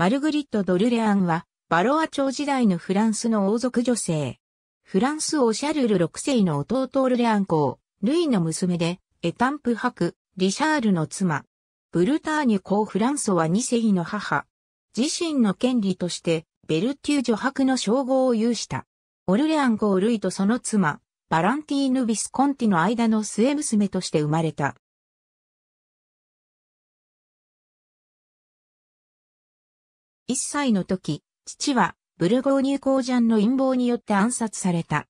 マルグリット・ドルレアンは、バロア朝時代のフランスの王族女性。フランス王シャルル6世の弟オルレアン公、ルイの娘で、エタンプ伯、リシャールの妻。ブルターニュ公フランソは2世の母。自身の権利として、ベルティュージョ伯の称号を有した。オルレアン公ルイとその妻、バランティーヌ・ビスコンティの間の末娘として生まれた。1歳の時、父はブルゴーニュ公ジャンの陰謀によって暗殺された。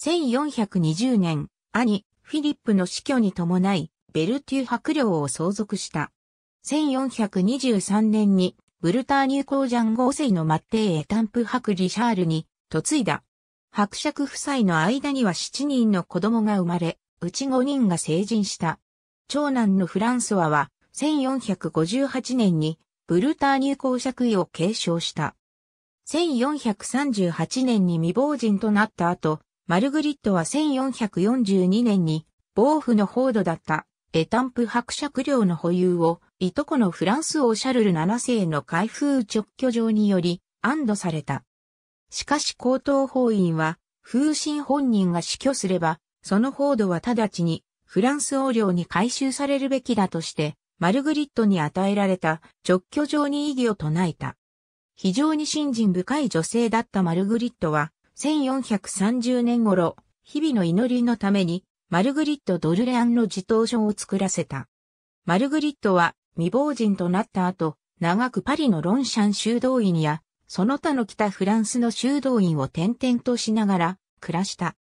1420年、兄、フィリップの死去に伴い、ベルテュー伯領を相続した。1423年に、ブルターニュ公ジャン5世の末帝エタンプ伯リシャールに、嫁いだ。伯爵夫妻の間には7人の子供が生まれ、うち5人が成人した。長男のフランソワは、1458年にブルターニュ公爵位を継承した。1438年に未亡人となった後、マルグリットは1442年に、防府の報土だったエタンプ伯爵領の保有を、いとこのフランス王シャルル7世の開封直居状により安堵された。しかし高等法院は、風神本人が死去すれば、その報土は直ちにフランス王領に回収されるべきだとして、マルグリットに与えられた直居状に意義を唱えた。非常に信心深い女性だったマルグリットは、1430年頃、日々の祈りのために、マルグリット・ドルレアンの自答書を作らせた。マルグリットは未亡人となった後、長くパリのロンシャン修道院や、その他の北フランスの修道院を転々としながら暮らした。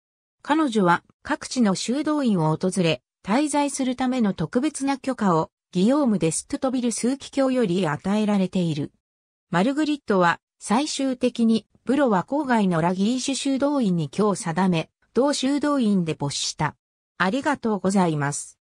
彼女は各地の修道院を訪れ、滞在するための特別な許可をギヨーム・デストトビル枢機卿より与えられている。マルグリットは最終的にブロは郊外のラギーシュ修道院に今日定め、同修道院で没した。ありがとうございます。